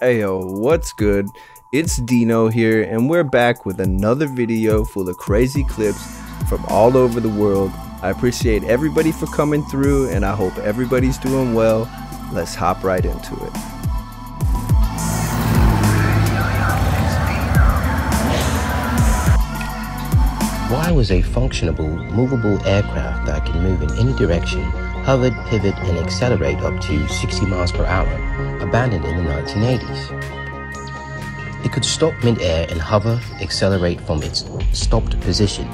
Ayo, what's good? It's DeeKnow here, and we're back with another video full of crazy clips from all over the world. I appreciate everybody for coming through, and I hope everybody's doing well. Let's hop right into it. Why was a functionable, movable aircraft that can move in any direction, hover, pivot, and accelerate up to 60 miles per hour abandoned in the 1980s? It could stop mid-air and hover, accelerate from its stopped position.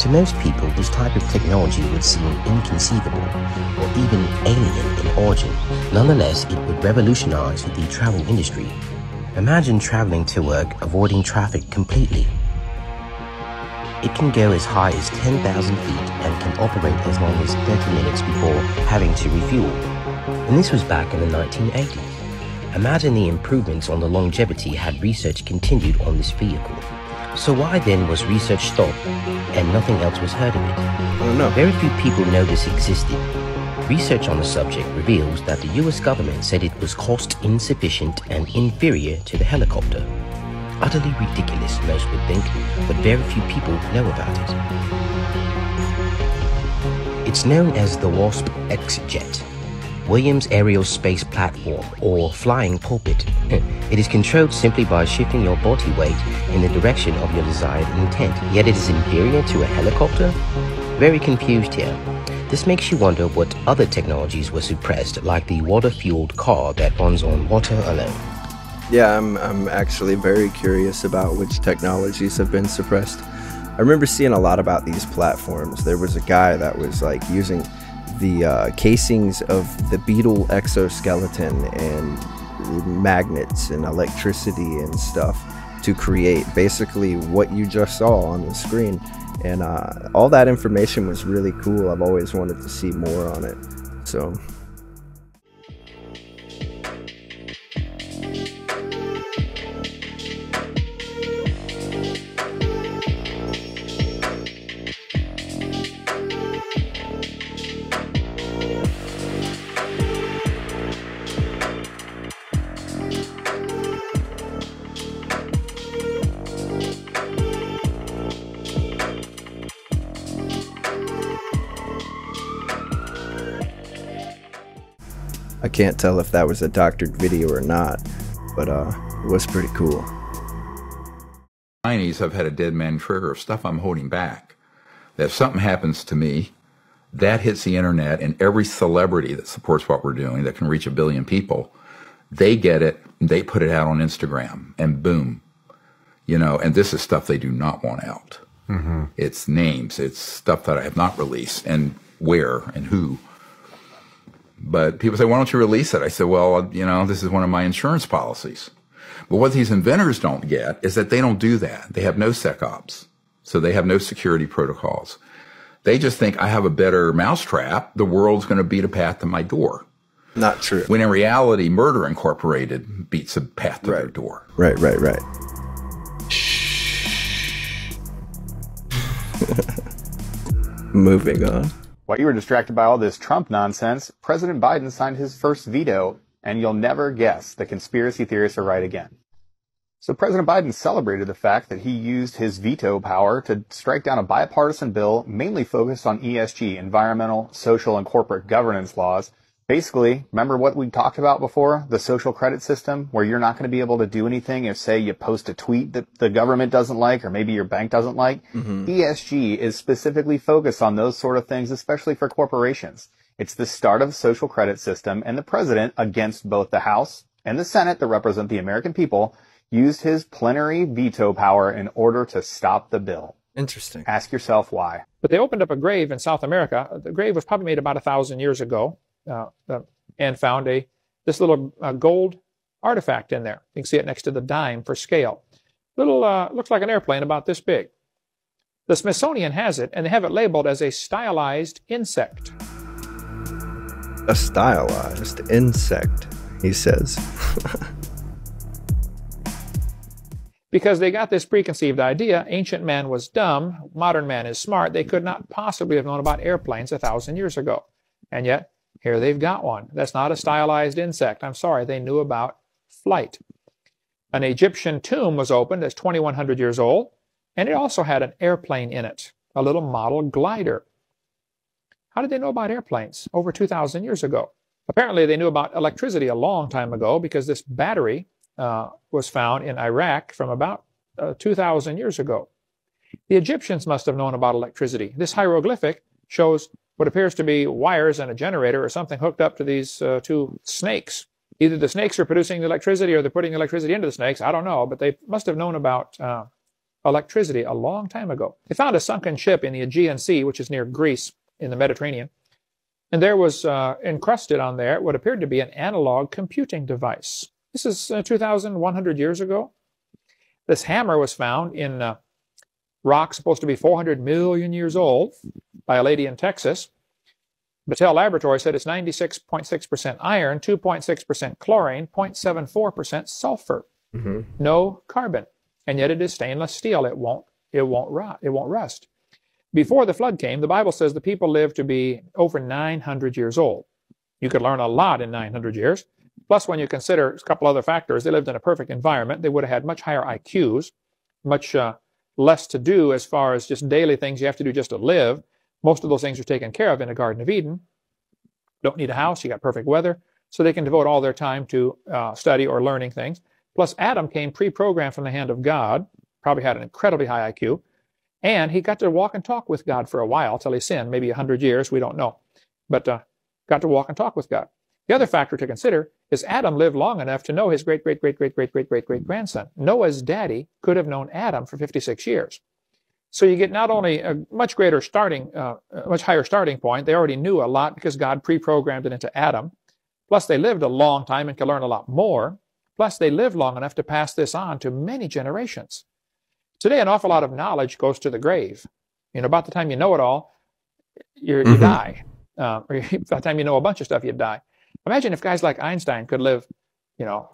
To most people, this type of technology would seem inconceivable or even alien in origin. Nonetheless, it would revolutionize the travel industry. Imagine traveling to work, avoiding traffic completely. It can go as high as 10,000 feet and can operate as long as 30 minutes before having to refuel. And this was back in the 1980s. Imagine the improvements on the longevity had research continued on this vehicle. So why then was research stopped and nothing else was heard of it? I don't know. Very few people know this existed. Research on the subject reveals that the US government said it was cost insufficient and inferior to the helicopter. Utterly ridiculous, most would think, but very few people know about it. It's known as the Wasp X-Jet, Williams Aerial Space Platform, or Flying Pulpit. It is controlled simply by shifting your body weight in the direction of your desired intent, yet it is inferior to a helicopter? Very confused here. This makes you wonder what other technologies were suppressed, like the water-fueled car that runs on water alone. Yeah, I'm, I'm actually very curious about which technologies have been suppressed. I remember seeing a lot about these platforms. There was a guy that was like using the uh, casings of the beetle exoskeleton and magnets and electricity and stuff to create basically what you just saw on the screen. And uh, all that information was really cool. I've always wanted to see more on it. So can't tell if that was a doctored video or not, but uh, it was pretty cool. 90s, I've had a dead man trigger of stuff I'm holding back. That if something happens to me, that hits the internet, and every celebrity that supports what we're doing that can reach a billion people, they get it, they put it out on Instagram, and boom. You know, and this is stuff they do not want out. It's names, it's stuff that I have not released, and where and who. But people say, why don't you release it? I said, well, you know, this is one of my insurance policies. But what these inventors don't get is that they don't do that. They have no SecOps. So they have no security protocols. They just think I have a better mousetrap. The world's going to beat a path to my door. Not true. When in reality, Murder Incorporated beats a path to their door. Right, right, right. Shh. Moving on. While you were distracted by all this Trump nonsense, President Biden signed his first veto, and you'll never guess the conspiracy theorists are right again. So President Biden celebrated the fact that he used his veto power to strike down a bipartisan bill mainly focused on ESG, environmental, social, and corporate governance laws. Basically, remember what we talked about before? The social credit system, where you're not going to be able to do anything if, say, you post a tweet that the government doesn't like, or maybe your bank doesn't like. Mm-hmm. ESG is specifically focused on those sort of things, especially for corporations. It's the start of the social credit system, and the president, against both the House and the Senate that represent the American people, used his plenary veto power in order to stop the bill. Interesting. Ask yourself why. But they opened up a grave in South America. The grave was probably made about a thousand years ago, and found a this little uh, gold artifact in there. You can see it next to the dime for scale. Little uh, looks like an airplane about this big. The Smithsonian has it, and they have it labeled as a stylized insect. A stylized insect, he says. Because they got this preconceived idea ancient man was dumb, modern man is smart. They could not possibly have known about airplanes a thousand years ago. And yet, here they've got one. That's not a stylized insect. I'm sorry, they knew about flight. An Egyptian tomb was opened that's 2,100 years old, and it also had an airplane in it, a little model glider. How did they know about airplanes over 2,000 years ago? Apparently, they knew about electricity a long time ago because this battery uh, was found in Iraq from about uh, 2,000 years ago. The Egyptians must have known about electricity. This hieroglyphic shows what appears to be wires and a generator or something hooked up to these uh, two snakes. Either the snakes are producing the electricity or they're putting electricity into the snakes. I don't know, but they must have known about uh, electricity a long time ago. They found a sunken ship in the Aegean Sea, which is near Greece in the Mediterranean. And there was uh, encrusted on there what appeared to be an analog computing device. This is uh, 2,100 years ago. This hammer was found in uh, rock supposed to be 400 million years old by a lady in Texas. Battelle Laboratory said it's 96.6% iron, 2.6% chlorine, 0.74% sulfur. Mm-hmm. No carbon. And yet it is stainless steel. It won't, it won't rot. It won't rust. Before the flood came, the Bible says the people lived to be over 900 years old. You could learn a lot in 900 years. Plus, when you consider a couple other factors, they lived in a perfect environment. They would have had much higher IQs, much uh, less to do as far as just daily things you have to do just to live. Most of those things are taken care of in the Garden of Eden. Don't need a house, you got perfect weather, so they can devote all their time to uh, study or learning things. Plus, Adam came pre programmed from the hand of God, probably had an incredibly high IQ, and he got to walk and talk with God for a while till he sinned, maybe 100 years, we don't know. But uh, got to walk and talk with God. The other factor to consider is Adam lived long enough to know his great, great, great, great, great, great, great, great grandson. Noah's daddy could have known Adam for 56 years. So you get not only a much greater starting, uh, a much higher starting point, they already knew a lot because God pre-programmed it into Adam. Plus they lived a long time and could learn a lot more. Plus they lived long enough to pass this on to many generations. Today, an awful lot of knowledge goes to the grave. You know, about the time you know it all, you mm-hmm. die. Uh, or by the time you know a bunch of stuff, you die. Imagine if guys like Einstein could live, you know,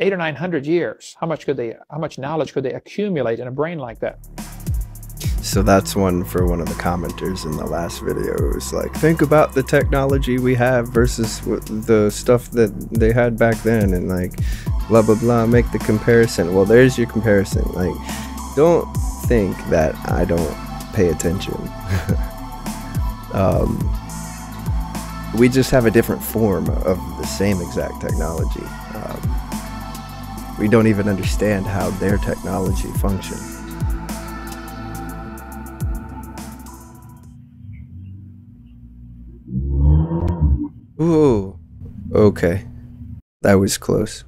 eight or nine hundred years. How much could they? How much knowledge could they accumulate in a brain like that? So that's one for one of the commenters in the last video. It was like, think about the technology we have versus the stuff that they had back then, and like, blah blah blah. Make the comparison. Well, there's your comparison. Like, don't think that I don't pay attention. um, we just have a different form of the same exact technology. Um, we don't even understand how their technology functions. Ooh, okay. That was close.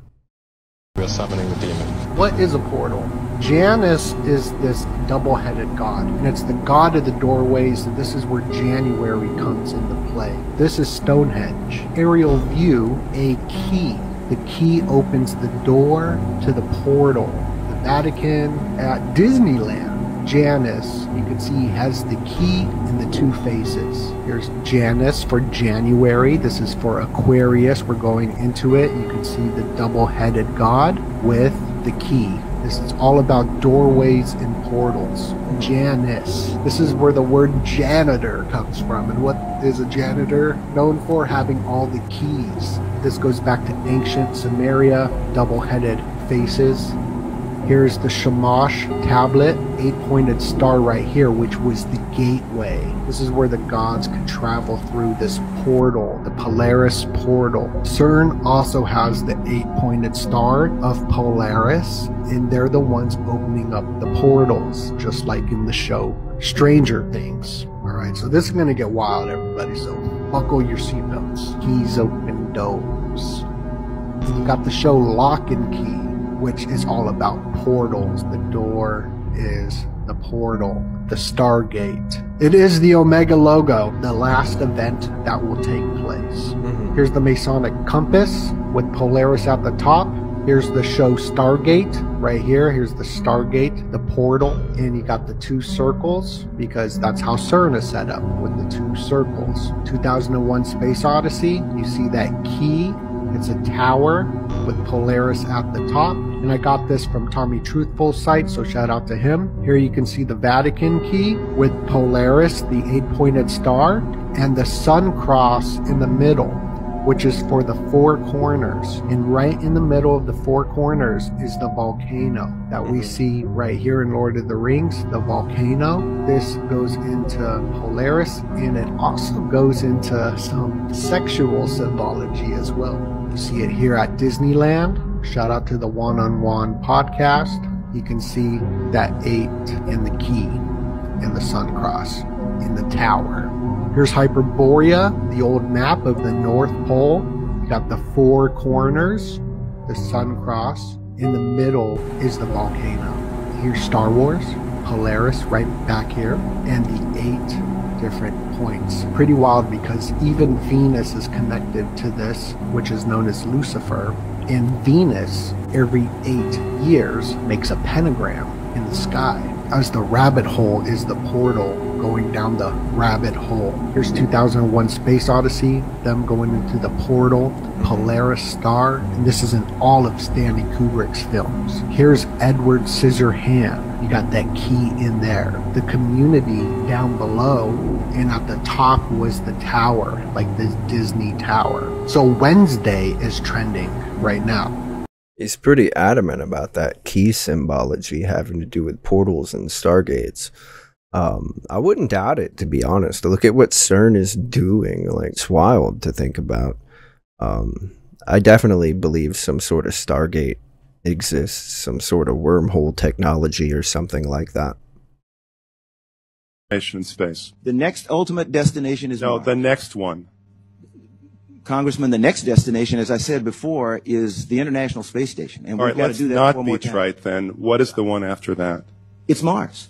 We're summoning the demon. What is a portal? Janus is this double headed god, and it's the god of the doorways. And this is where January comes into play. This is Stonehenge. Aerial view, a key. The key opens the door to the portal. The Vatican at Disneyland. Janus, you can see has the key in the two faces. Here's Janus for January. This is for Aquarius. We're going into it. You can see the double headed god with the key. This is all about doorways and portals. Janus. This is where the word janitor comes from. And what is a janitor known for? Having all the keys. This goes back to ancient Samaria, double headed faces. Here's the Shamash tablet, eight pointed star right here, which was the gateway. This is where the gods could travel through this portal, the Polaris portal. CERN also has the eight pointed star of Polaris, and they're the ones opening up the portals, just like in the show Stranger Things. All right, so this is going to get wild, everybody, so buckle your seatbelts. Keys open doors. You got the show Lock and Key which is all about portals. The door is the portal, the Stargate. It is the Omega logo, the last event that will take place. Mm-hmm. Here's the Masonic compass with Polaris at the top. Here's the show Stargate right here. Here's the Stargate, the portal, and you got the two circles because that's how CERN is set up with the two circles. 2001 Space Odyssey, you see that key. It's a tower with Polaris at the top and I got this from Tommy Truthful's site, so shout out to him. Here you can see the Vatican key with Polaris, the eight pointed star, and the sun cross in the middle. which is for the four corners. And right in the middle of the four corners is the volcano that we mm-hmm. see right here in Lord of the Rings, the volcano. This goes into Polaris and it also goes into some sexual symbology as well. You see it here at Disneyland. Shout out to the One on One podcast. You can see that eight and the key and the sun cross in the tower. Here's Hyperborea, the old map of the North Pole. You got the four corners, the sun cross. In the middle is the volcano. Here's Star Wars, Polaris right back here, and the eight different points. Pretty wild because even Venus is connected to this, which is known as Lucifer. And Venus, every eight years, makes a pentagram in the sky as the rabbit hole is the portal going down the rabbit hole. Here's 2001 Space Odyssey, them going into the portal, Polaris Star, and this is in all of Stanley Kubrick's films. Here's Edward Scissorhand. Got that key in there. The community down below, and at the top was the tower, like the Disney Tower. So Wednesday is trending right now. He's pretty adamant about that key symbology having to do with portals and stargates. Um, I wouldn't doubt it, to be honest. Look at what CERN is doing. Like, it's wild to think about. Um, I definitely believe some sort of Stargate exists, some sort of wormhole technology or something like that. In space. The next ultimate destination is no, Mars. the next one. Congressman, the next destination, as I said before, is the International Space Station, and All we've right, got let's to do that not four be more times. trite then. What is the one after that? It's Mars,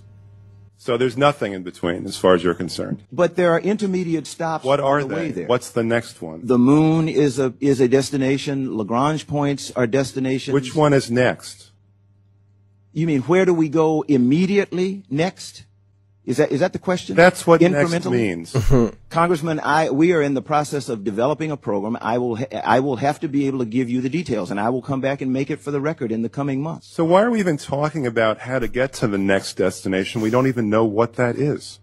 So there's nothing in between as far as you're concerned. but there are intermediate stops What are the way they? there. What's the next one? the Moon is a is a destination. Lagrange points are destinations. Which one is next? You mean where do we go immediately next? Is that is that the question? That's what next means. Congressman, I we are in the process of developing a program. I will ha- I will have to be able to give you the details, and I will come back and make it for the record in the coming months. So why are we even talking about how to get to the next destination? We don't even know what that is.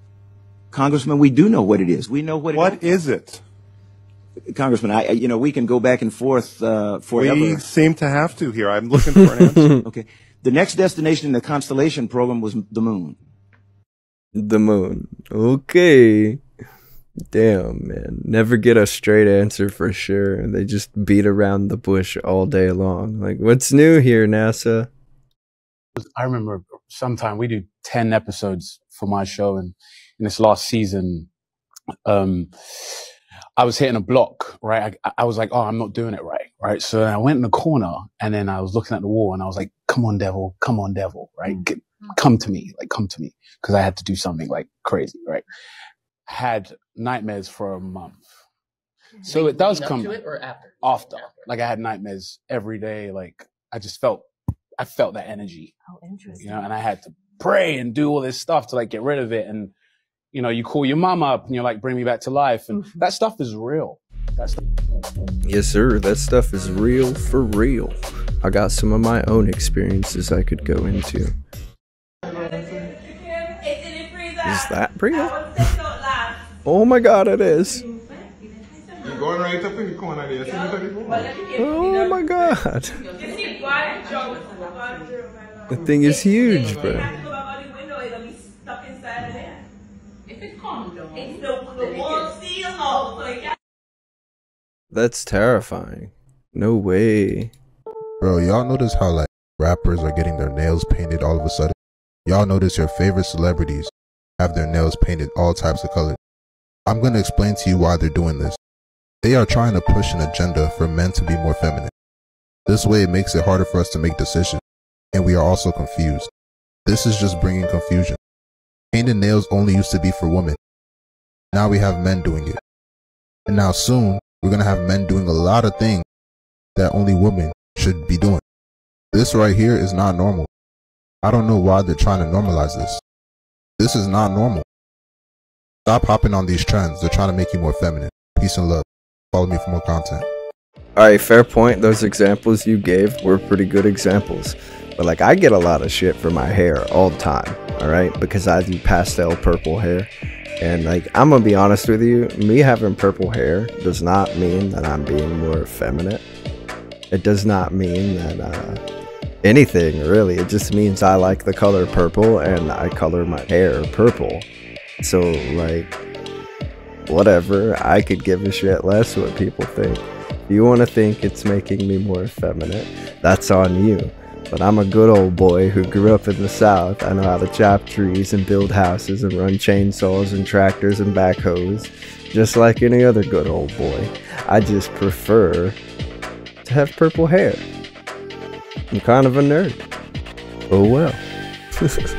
Congressman, we do know what it is. We know what it What is it? Congressman, I, I- you know, we can go back and forth uh, forever. We seem to have to here. I'm looking for an answer. Okay. The next destination in the constellation program was the moon. The moon. Okay. Damn, man. Never get a straight answer for sure. They just beat around the bush all day long. Like, what's new here, NASA? I remember sometime we do 10 episodes for my show and in this last season, um, I was hitting a block, right? I, I was like, oh, I'm not doing it right, right? So I went in the corner and then I was looking at the wall and I was like, come on, devil, come on, devil, right? Mm. Get, come to me, like, come to me. Cause I had to do something like crazy, right? Had nightmares for a month. Mm-hmm. So it does come or after? after. Like I had nightmares every day. Like I just felt, I felt that energy Oh, interesting. you know, and I had to pray and do all this stuff to like get rid of it. And, you know, you call your mom up and you're like, bring me back to life. And mm-hmm. that stuff is real. That stuff. Yes, sir. That stuff is real for real. I got some of my own experiences I could go into. Is that real? Oh my god, it is. Going right up in the corner there. See the 34? Oh my god. The thing is huge, bro. That's terrifying. No way. Bro, y'all notice how like rappers are getting their nails painted all of a sudden? Y'all notice your favorite celebrities have their nails painted all types of colors. I'm gonna explain to you why they're doing this. They are trying to push an agenda for men to be more feminine. This way it makes it harder for us to make decisions, and we are also confused. This is just bringing confusion. Painted nails only used to be for women. Now we have men doing it. And now soon, we're gonna have men doing a lot of things that only women should be doing. This right here is not normal. I don't know why they're trying to normalize this. This is not normal. Stop hopping on these trends. They're trying to make you more feminine. Peace and love. Follow me for more content. Alright, fair point. Those examples you gave were pretty good examples. But like I get a lot of shit for my hair all the time, alright? Because I do pastel purple hair. And like, I'm gonna be honest with you, me having purple hair does not mean that I'm being more effeminate. It does not mean that uh, anything really. It just means I like the color purple and I color my hair purple. So like, whatever. I could give a shit less what people think. If you want to think it's making me more effeminate, that's on you. But I'm a good old boy who grew up in the South. I know how to chop trees and build houses and run chainsaws and tractors and backhoes, just like any other good old boy. I just prefer to have purple hair. I'm kind of a nerd. Oh well.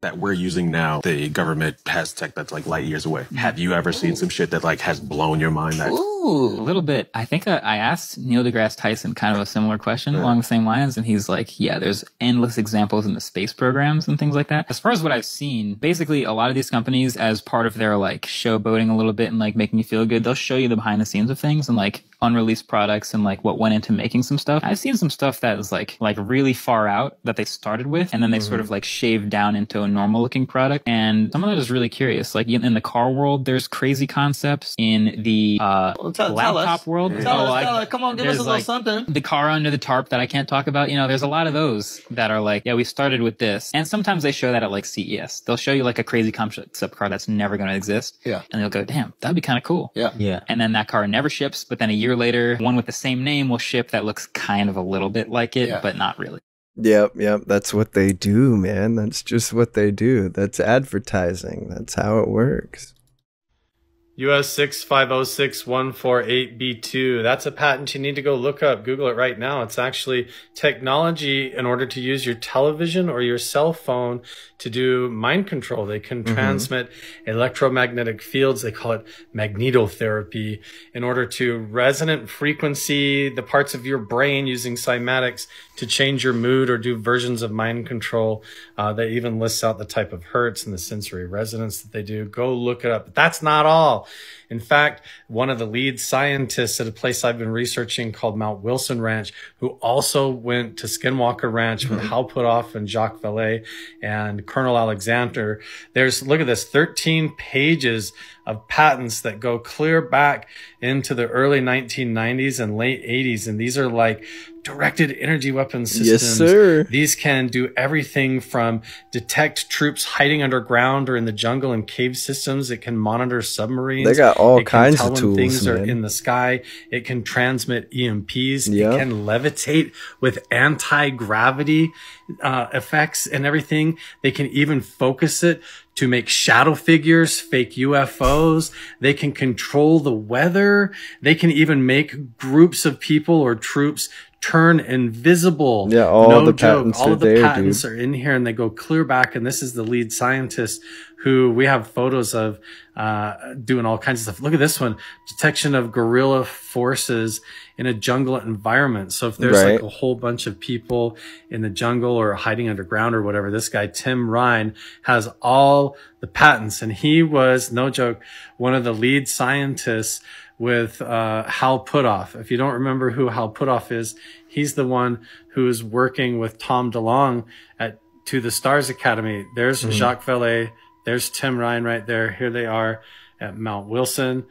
that we're using now, the government has tech that's like light years away. Have you ever seen some shit that like has blown your mind? That Ooh, a little bit. I think I, I asked Neil deGrasse Tyson kind of a similar question Yeah. along the same lines, and he's like, "Yeah, there's endless examples in the space programs and things like that." As far as what I've seen, basically a lot of these companies, as part of their like showboating a little bit and like making you feel good, they'll show you the behind the scenes of things and like unreleased products and like what went into making some stuff. I've seen some stuff that is like like really far out that they started with, and then they sort Mhm. of like shaved down into a normal looking product. And some of that is really curious. Like in in the car world, there's crazy concepts. In the uh, tell- tell laptop us. world, Tell us, I- tell us. Come on, give us a little like, something. The car under the tarp that I can't talk about. You know, there's a lot of those that are like, yeah, we started with this. And sometimes they show that at like CES. They'll show you like a crazy concept car that's never going to exist. Yeah. And they'll go, damn, that'd be kind of cool. Yeah. Yeah. And then that car never ships, but then a year later, one with the same name will ship that looks kind of a little bit like it, Yeah. but not really. Yep, yep. That's what they do, man. That's just what they do. That's advertising. That's how it works. US 6506148B2. That's a patent you need to go look up. Google it right now. It's actually technology in order to use your television or your cell phone to do mind control. They can Mhm. transmit electromagnetic fields. They call it magnetotherapy in order to resonant frequency the parts of your brain using cymatics to change your mood or do versions of mind control. Uh, they even lists out the type of hertz and the sensory resonance that they do. Go look it up. But that's not all. In fact, one of the lead scientists at a place I've been researching called Mount Wilson Ranch, who also went to Skinwalker Ranch with mm-hmm. Hal Puthoff and Jacques Vallée and Colonel Alexander. There's, look at this, 13 pages of patents that go clear back into the early 1990s and late 80s. And these are like directed energy weapon systems. Yes, sir. These can do everything from detect troops hiding underground or in the jungle and cave systems. It can monitor submarines. They got all It can kinds tell of when tools, Things are in the sky. It can transmit EMPs. Yeah. It can levitate with anti-gravity uh, effects and everything. They can even focus it to make shadow figures, fake UFOs. They can control the weather. They can even make groups of people or troops turn invisible. Yeah, all no the joke. patents All of the there, patents dude. are in here and they go clear back. And this is the lead scientist who we have photos of uh, doing all kinds of stuff. Look at this one detection of guerrilla forces in a jungle environment. So if there's Right. like a whole bunch of people in the jungle or hiding underground or whatever, this guy, Tim Ryan, has all the patents. And he was, no joke, one of the lead scientists with uh, Hal Puthoff. If you don't remember who Hal Puthoff is, he's the one who is working with Tom DeLonge at To the Stars Academy. There's Mhm. Jacques Vallée. There's Tim Ryan right there. Here they are at Mount Wilson.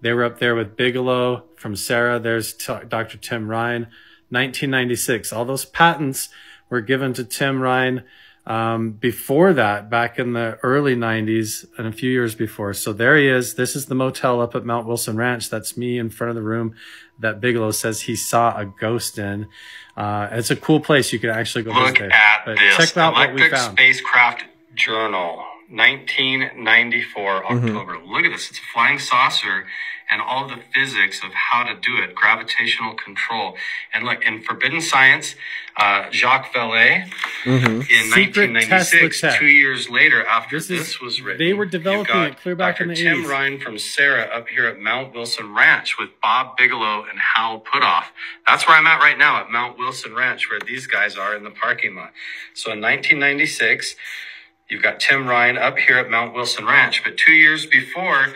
They were up there with Bigelow from SARA. There's T- Dr. Tim Ryan. 1996. All those patents were given to Tim Ryan um, before that, back in the early 90s and a few years before. So there he is. This is the motel up at Mount Wilson Ranch. That's me in front of the room that Bigelow says he saw a ghost in. Uh, it's a cool place. You can actually go Look visit there. at But this check out what we Electric found. Spacecraft Journal, 1994 Mhm. October. Look at this. It's a flying saucer and all the physics of how to do it, gravitational control. And look, in Forbidden Science, uh, Jacques Vallée Mhm. in Secret 1996, two years later after This this, is- was written. they were you've developing it clear back Dr. in the Tim 80s. Ryan from SARA up here at Mount Wilson Ranch with Bob Bigelow and Hal Puthoff. That's where I'm at right now at Mount Wilson Ranch, where these guys are in the parking lot. So in 1996, you've got Tim Ryan up here at Mount Wilson Ranch. But two years before,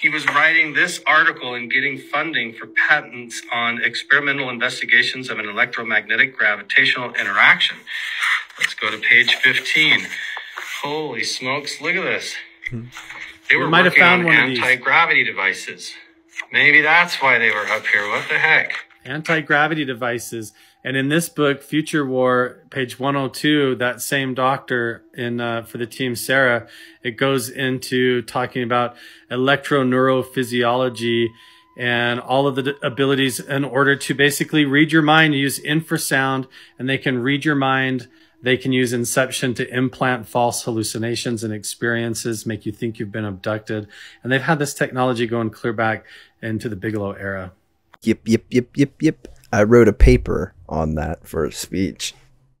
he was writing this article and getting funding for patents on experimental investigations of an electromagnetic gravitational interaction. Let's go to page 15. Holy smokes, look at this. They We were might have working found on anti-gravity devices. Maybe that's why they were up here. What the heck? Anti-gravity devices. And in this book future war page 102 that same doctor in uh, for the team SARA it goes into talking about electroneurophysiology and all of the abilities in order to basically read your mind. Use infrasound and they can read your mind. They can use inception to implant false hallucinations and experiences make you think you've been abducted. And they've had this technology going clear back into the bigelow era Yep, yep, yep, yep, yep. I wrote a paper on that for a speech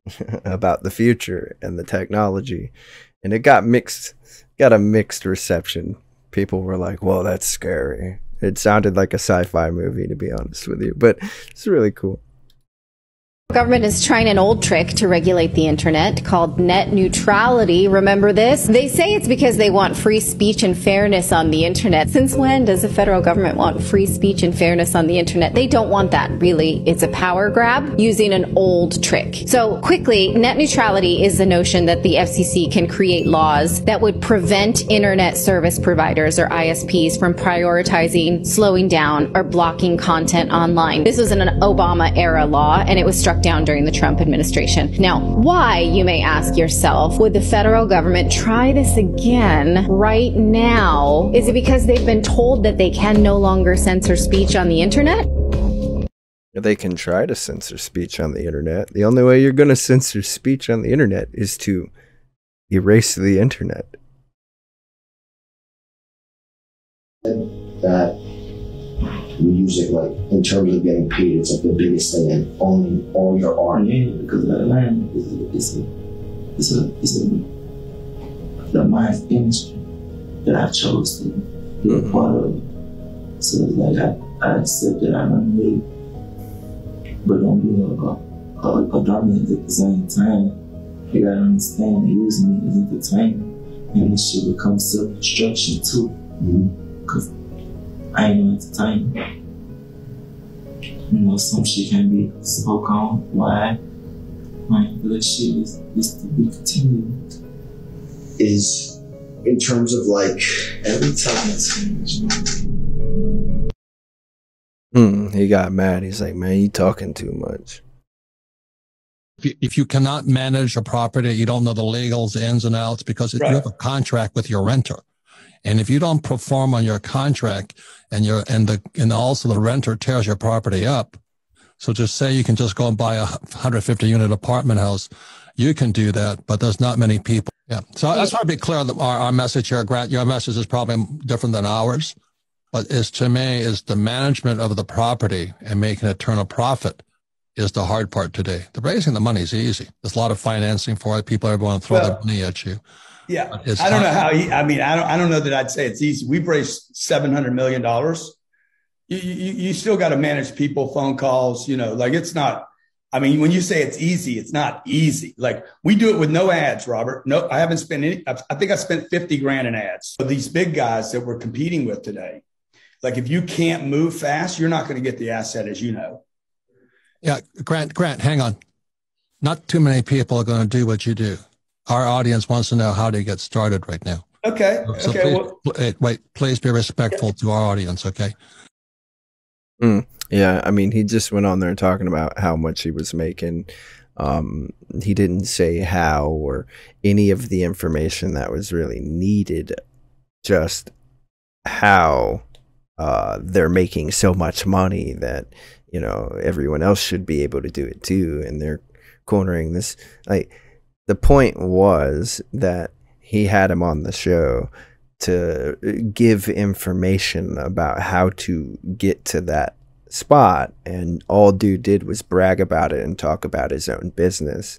about the future and the technology, and it got mixed, got a mixed reception. People were like, "Well, that's scary." It sounded like a sci-fi movie, to be honest with you, but it's really cool. Government is trying an old trick to regulate the internet called net neutrality. Remember this? They say it's because they want free speech and fairness on the internet. Since when does the federal government want free speech and fairness on the internet? They don't want that, really. It's a power grab using an old trick. So quickly, net neutrality is the notion that the FCC can create laws that would prevent internet service providers or ISPs from prioritizing, slowing down, or blocking content online. This was an Obama era law and it was struck down during the Trump administration. Now, why, you may ask yourself, would the federal government try this again right now? Is it because they've been told that they can no longer censor speech on the internet? They can try to censor speech on the internet. The only way you're going to censor speech on the internet is to erase the internet. that we use it like in terms of getting paid, it's like the biggest thing and owning all your art. Yeah, because uh, of that land is it's a it's a it's a the mind industry that I chose to be a mm-hmm. part of. So it's like I, I accept that I'm unmade, but don't be a, a, a dominant at the same time. You gotta understand they using me as entertainment, and this shit becomes self destruction too. Mm-hmm. Cause I ain't no entertainment. You know, some shit can be spoke on. Why? Man, but that shit is, is to be continued. Is in terms of like Every time it's changed. Hmm, he got mad. He's like, man, you talking too much. If you, cannot manage a property, you don't know the legals, the ins and outs, because if you have a contract with your renter, and if you don't perform on your contract, and your and the and also the renter tears your property up, so just say you can just go and buy a 150 unit apartment house, you can do that, but there's not many people. Yeah, so that's why to be clear. That our, our message here, Grant, your message is probably different than ours, but is to me is the management of the property and making it turn a profit is the hard part today. The raising the money is easy. There's a lot of financing for it. People are going to throw their money at you. Yeah, I don't know how. He, I mean, I don't. I don't know that I'd say it's easy. We've raised seven hundred million dollars. You, you you still got to manage people, phone calls. You know, like it's not. I mean, when you say it's easy, it's not easy. Like we do it with no ads, Robert. No, I haven't spent any. I I think I spent fifty grand in ads. So these big guys that we're competing with today, like if you can't move fast, you're not going to get the asset, as you know. Yeah, Grant, Grant, hang on. Not too many people are going to do what you do. Our audience wants to know how to get started right now. Okay. So okay. please, Well, pl- eh, wait, please be respectful to our audience, okay? Mm, yeah, I mean, he just went on there talking about how much he was making. Um, he didn't say how or any of the information that was really needed, just how uh, they're making so much money that you know everyone else should be able to do it too, and they're cornering this. Like the point was that he had him on the show to uh, give information about how to get to that spot and all dude did was brag about it and talk about his own business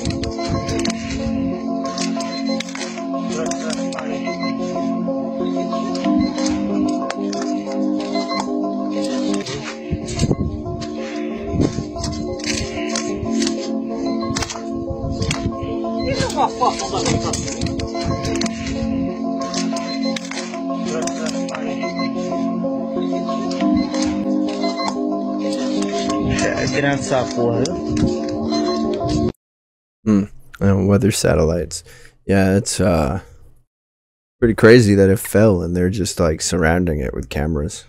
Hmm. And weather satellites. Yeah, it's uh pretty crazy that it fell and they're just like surrounding it with cameras.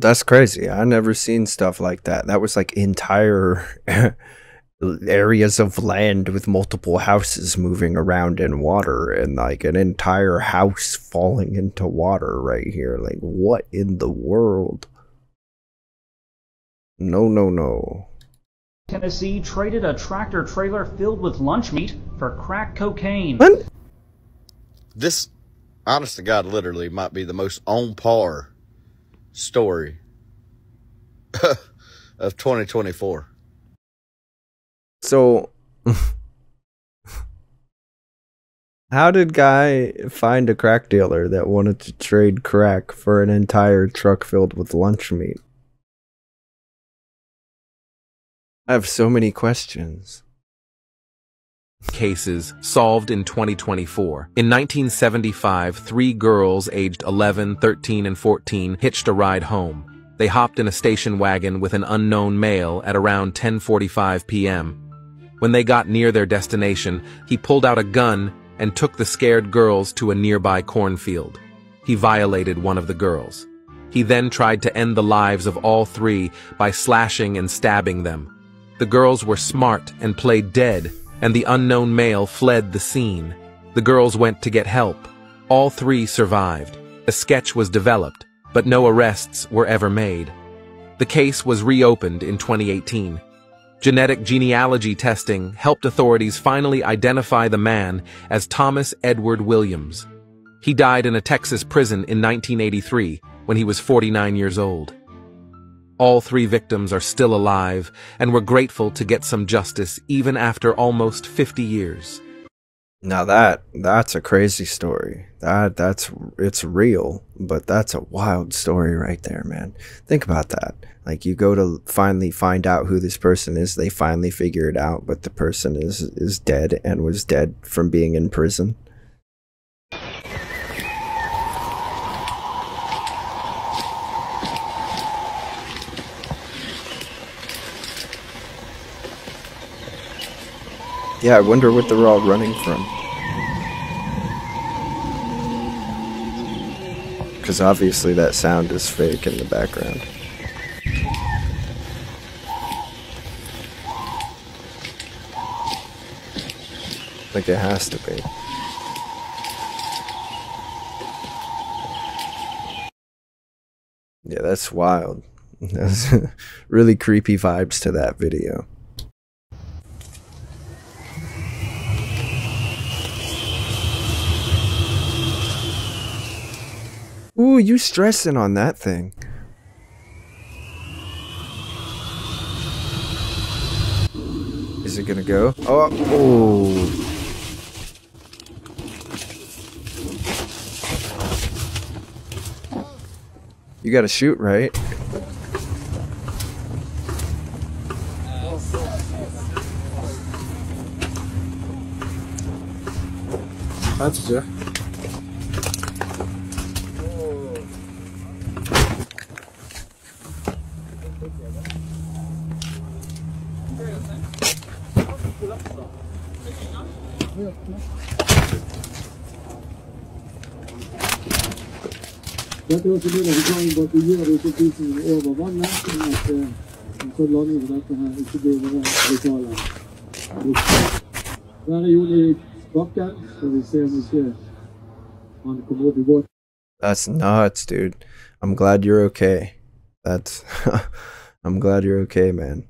That's crazy. I never seen stuff like that. That was like entire areas of land with multiple houses moving around in water and like an entire house falling into water right here. Like what in the world? No, no, no. Tennessee traded a tractor trailer filled with lunch meat for crack cocaine. What? This, honest to God, literally might be the most on par story of 2024. So How did guy find a crack dealer that wanted to trade crack for an entire truck filled with lunch meat? I have so many questions. Cases solved in 2024. In 1975, three girls aged 11, 13, and 14 hitched a ride home. They hopped in a station wagon with an unknown male at around 10:45 p.m. When they got near their destination, he pulled out a gun and took the scared girls to a nearby cornfield. He violated one of the girls. He then tried to end the lives of all three by slashing and stabbing them. The girls were smart and played dead, and the unknown male fled the scene. The girls went to get help. All three survived. A sketch was developed, but no arrests were ever made. The case was reopened in 2018. Genetic genealogy testing helped authorities finally identify the man as Thomas Edward Williams. He died in a Texas prison in 1983 when he was 49 years old. All three victims are still alive, and we're grateful to get some justice even after almost 50 years. Now that that's a crazy story. That that's it's real, but that's a wild story right there, man. Think about that. Like you go to finally find out who this person is, they finally figure it out, but the person is is dead and was dead from being in prison. Yeah, I wonder what they're all running from. Because obviously that sound is fake in the background. Like it has to be. Yeah, that's wild. That's really creepy vibes to that video. Ooh, you stressing on that thing. Is it gonna go? Oh, oh. You gotta shoot, right? That's Dette her ikke blir lokale. Der er vi om ikke han kommer opp i. That's nuts, dude. I'm glad you're okay. That's I'm glad you're okay, man.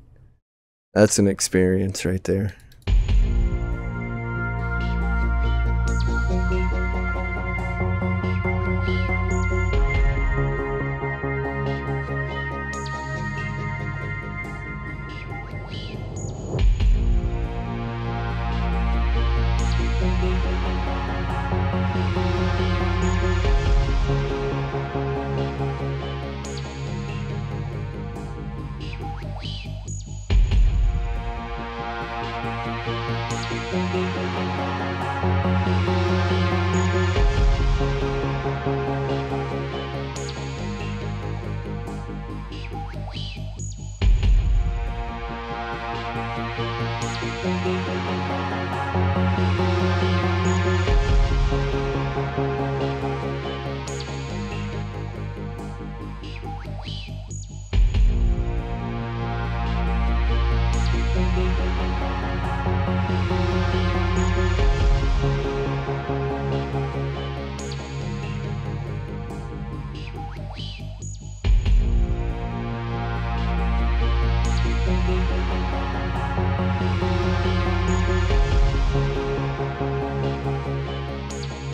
That's an experience right there.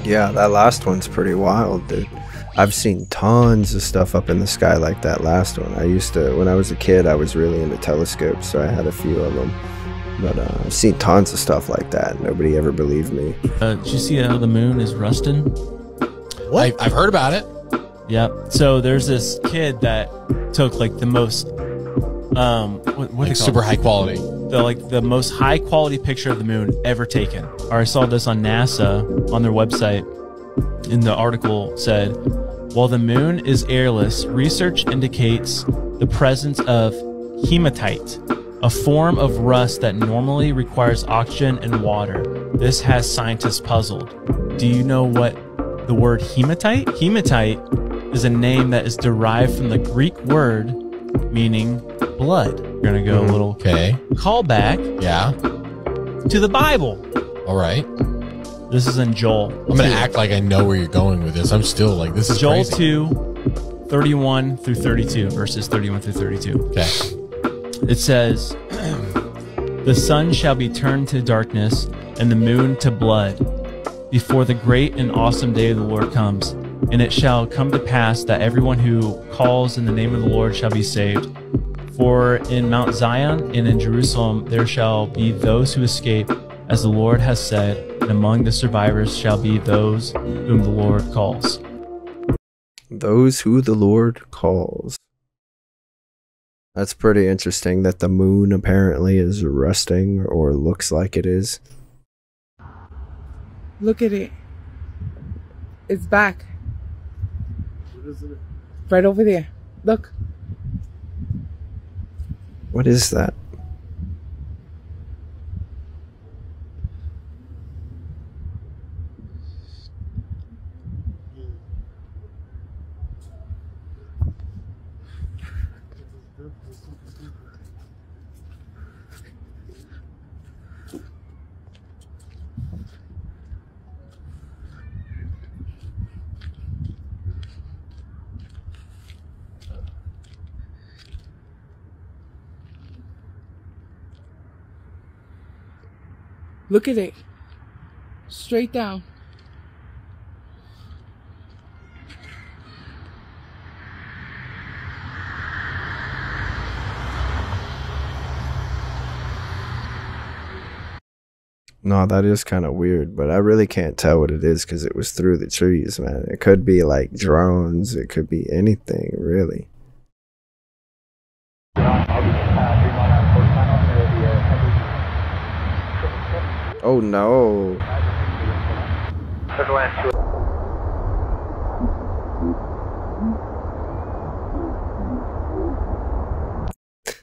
Yeah, that last one's pretty wild, dude. I've seen tons of stuff up in the sky like that last one. I used to, when I was a kid, I was really into telescopes, so I had a few of them. But uh, I've seen tons of stuff like that. Nobody ever believed me. Uh, did you see how the moon is rusting? What? I, have heard about it. Yep. So there's this kid that took like the most, um, what, what Like do you call super high quality. The like the most high quality picture of the moon ever taken. Or I saw this on NASA on their website. And the article said, while the moon is airless, research indicates the presence of hematite, a form of rust that normally requires oxygen and water. This has scientists puzzled. Do you know what the word hematite? Hematite is a name that is derived from the Greek word meaning blood. We're gonna go a mm-hmm. little okay callback. Yeah. To the Bible. All right. This is in Joel. I'm gonna act like I know where you're going with this. I'm still like this is Joel crazy. 2, 31 through 32, verses 31 through 32. Okay. It says, The sun shall be turned to darkness and the moon to blood before the great and awesome day of the Lord comes. And it shall come to pass that everyone who calls in the name of the Lord shall be saved. For in Mount Zion and in Jerusalem there shall be those who escape, as the Lord has said, and among the survivors shall be those whom the Lord calls. Those who the Lord calls. That's pretty interesting that the moon apparently is resting or looks like it is. Look at it. It's back. Right over there. Look. What is that? Look at it. Straight down. No, that is kind of weird, but I really can't tell what it is because it was through the trees, man. It could be like drones, it could be anything, really. Oh no.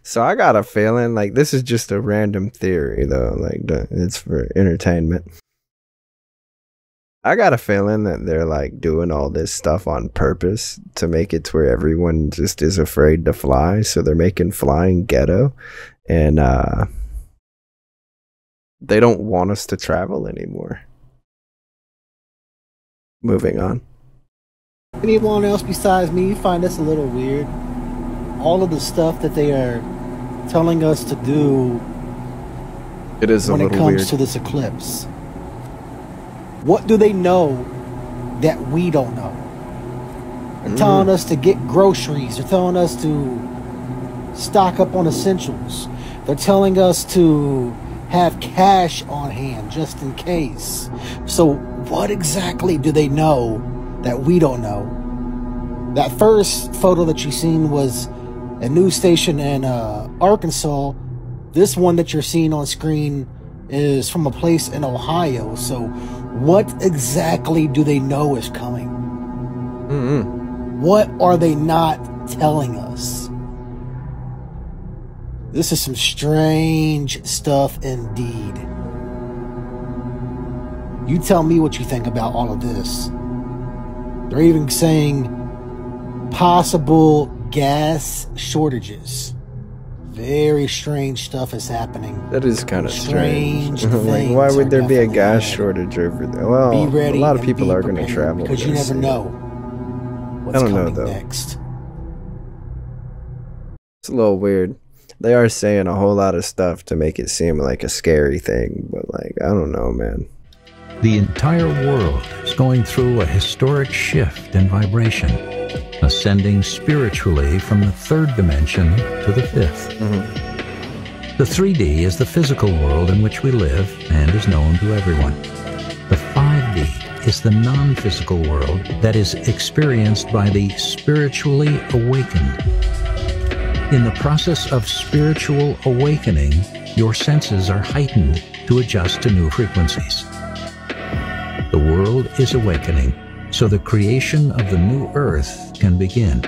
So I got a feeling like this is just a random theory though, like it's for entertainment. I got a feeling that they're like doing all this stuff on purpose to make it to where everyone just is afraid to fly, so they're making flying ghetto and uh they don't want us to travel anymore. Moving on. Anyone else besides me find this a little weird? All of the stuff that they are telling us to do It is a when it comes weird. to this eclipse. What do they know that we don't know? They're mm. telling us to get groceries. They're telling us to stock up on essentials. They're telling us to have cash on hand just in case. So, what exactly do they know that we don't know? That first photo that you've seen was a news station in uh, Arkansas. This one that you're seeing on screen is from a place in Ohio. So, what exactly do they know is coming? What are they not telling us? This is some strange stuff indeed. You tell me what you think about all of this. They're even saying possible gas shortages. Very strange stuff is happening. That is kind of strange. Strange like, why would there be a gas shortage over there? Well, Be ready a lot of people are going to travel because you never know I don't know though. next. It's a little weird. They are saying a whole lot of stuff to make it seem like a scary thing, but like I don't know, man. The entire world is going through a historic shift in vibration, ascending spiritually from the third dimension to the 5th mm-hmm. The 3D is the physical world in which we live and is known to everyone. The 5D is the non physical world that is experienced by the spiritually awakened. In the process of spiritual awakening, your senses are heightened to adjust to new frequencies. The world is awakening, so the creation of the new earth can begin.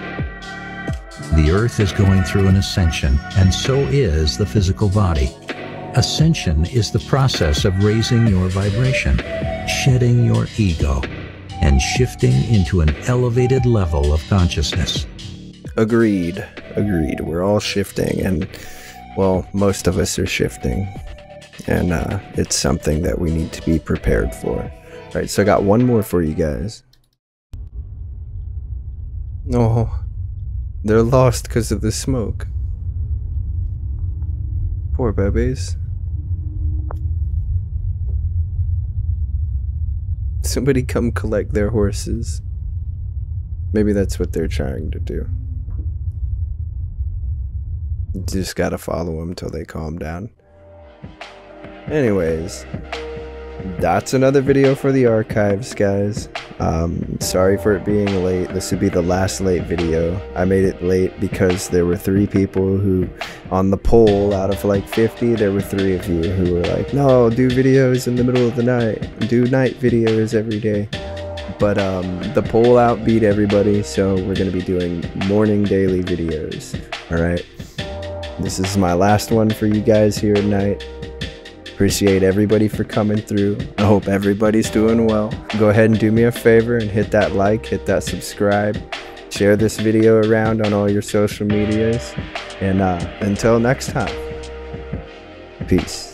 The earth is going through an ascension, and so is the physical body. Ascension is the process of raising your vibration, shedding your ego, and shifting into an elevated level of consciousness. Agreed. Agreed. We're all shifting, and well, most of us are shifting, and uh, it's something that we need to be prepared for. All right, so I got one more for you guys. Oh, they're lost because of the smoke. Poor babies. Somebody come collect their horses. Maybe that's what they're trying to do. Just gotta follow them till they calm down. Anyways, that's another video for the archives, guys. Um, sorry for it being late. This would be the last late video. I made it late because there were three people who, on the poll out of like 50, there were three of you who were like, no, do videos in the middle of the night. Do night videos every day. But um, the poll outbeat everybody, so we're going to be doing morning daily videos. Alright? This is my last one for you guys here tonight. Appreciate everybody for coming through. I hope everybody's doing well. Go ahead and do me a favor and hit that like, hit that subscribe, share this video around on all your social medias. And uh, until next time, peace.